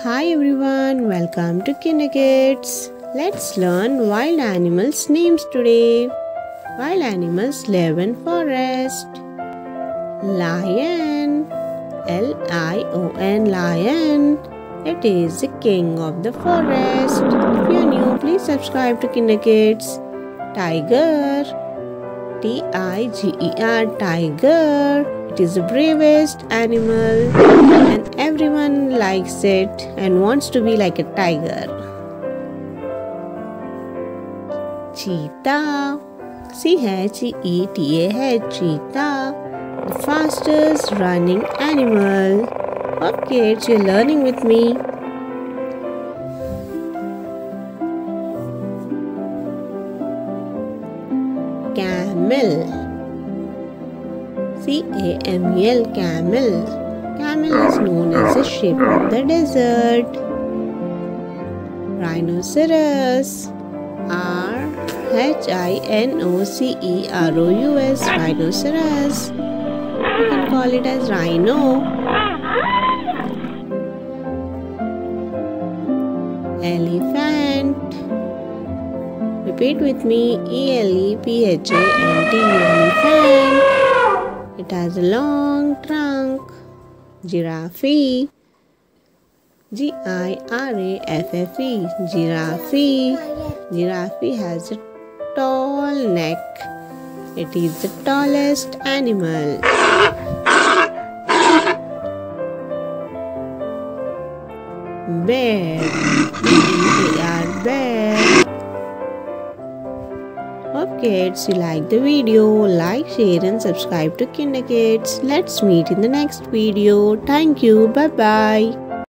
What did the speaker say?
Hi everyone, welcome to Kinderkids. Let's learn wild animals names today. Wild animals live in forest. Lion, L I O N, lion. It is the king of the forest. If you are new, please subscribe to Kinderkids. Tiger, T I G E R, tiger. It is the bravest animal and everyone likes it and wants to be like a tiger. Cheetah. C H E T A H, cheetah. The fastest running animal. Okay, kids, you're learning with me. Camel. C A M E L, camel. Camel is known as the sheep of the desert. Rhinoceros. R H I N O C E R O U S, rhinoceros. You can call it as rhino. Elephant. Repeat with me E L E P H A N T elephant. It has a long trunk. Giraffe. G I R A F F E. Giraffe. Giraffe has a tall neck. It is the tallest animal. Bear. B-E-A-R, bear. Kids you like the video. Like, share and subscribe to Kinderkids. Let's meet in the next video. Thank you. Bye bye.